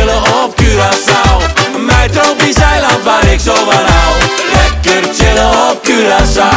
chillen op Curaçao. Mijn tropisch eiland waar ik zo van hou. Lekker chillen op Curaçao.